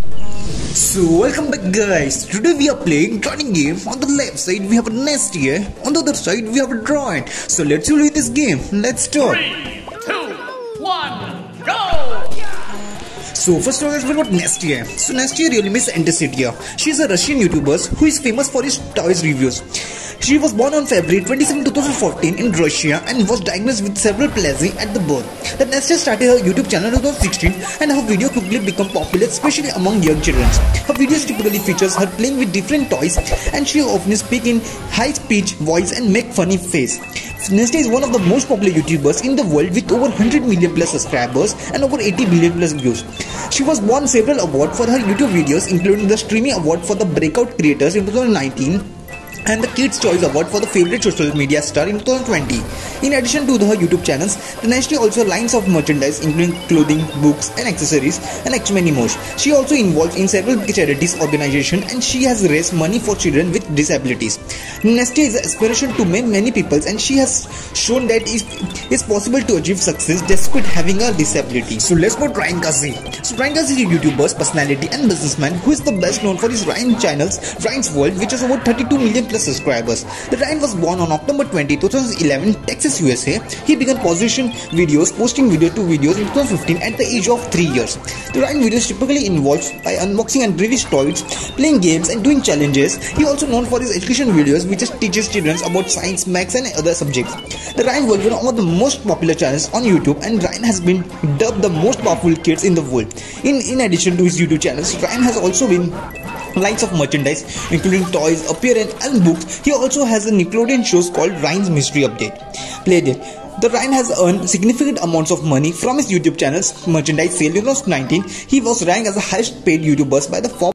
So welcome back guys, today we are playing drawing game. On the left side we have a nest here, on the other side we have a drawing. So let's play this game, let's start. Three, two, one, go! So first of all, we got Nastya. So Nastya really means Anastasia. She is a Russian YouTuber who is famous for his toys reviews. She was born on February 27, 2014 in Russia and was diagnosed with cerebral palsy at the birth. The Nastya started her YouTube channel in 2016 and her video quickly became popular especially among young children. Her videos typically features her playing with different toys and she often speak in high pitched voice and make funny face. Nastya is one of the most popular YouTubers in the world with over 100 million plus subscribers and over 80 billion plus views. She was won several awards for her YouTube videos including the Streamy Award for the Breakout Creators in 2019 and the Kids' Choice Award for the favorite social media star in 2020. In addition to her YouTube channels, the Nastya also lines of merchandise including clothing, books, and accessories, and many more. She also involved in several charities organizations and she has raised money for children with disabilities. Nastya is an inspiration to many, many people and she has shown that it is possible to achieve success despite having a disability. So let's go Ryan Kaji. So Ryan Kaji is a YouTuber, personality, and businessman who is the best known for his Ryan channels, Ryan's World, which has over 32 million plus subscribers. The Ryan was born on October 20, 2011, Texas, USA. He began position videos, posting video to videos in 2015 at the age of 3 years. The Ryan videos typically involves by unboxing and reviews toys, playing games and doing challenges. He is also known for his education videos which teaches children about science, maths and other subjects. The Ryan World is one of the most popular channels on YouTube and Ryan has been dubbed the most powerful kids in the world. In, in addition to his YouTube channels, Ryan has also been lines of merchandise including toys, appearance and books. He also has a Nickelodeon shows called Ryan's Mystery Update. Played it. The Ryan has earned significant amounts of money from his YouTube channels merchandise sale in 2019. He was ranked as the highest paid YouTuber by the Forbes